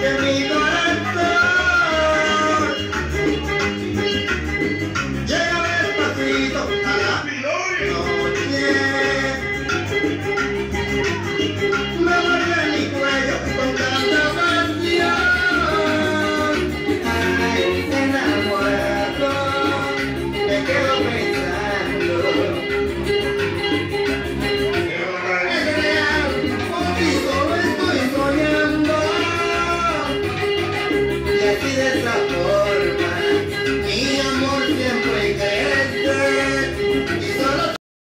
Mr. Regal.